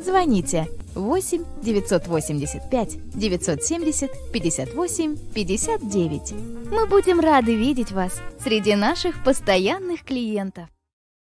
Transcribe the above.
Звоните 8 985 970 58 59. Мы будем рады видеть вас среди наших постоянных клиентов.